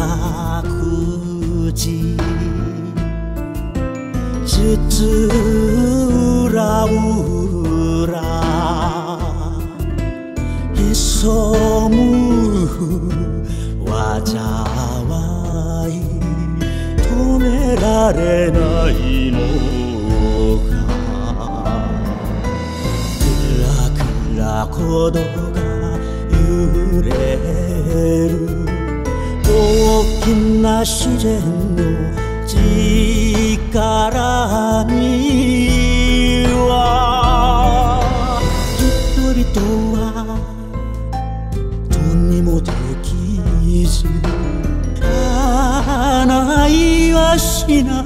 各自つらうらへそむ災い止められないのか。くらくら鼓動が揺れ大きな自然の力には人々はとにもできず叶いはしな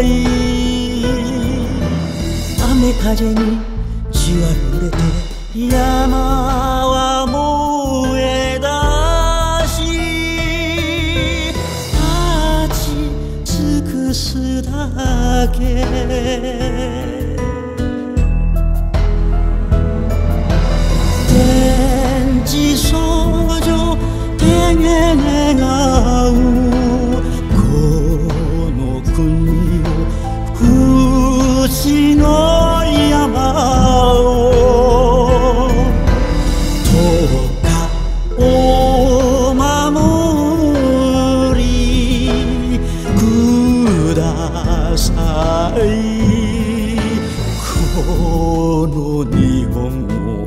い雨風に血は濡れて山ち尽くすだけ。天地少女手願うこの国を不死の山をださい。この日本を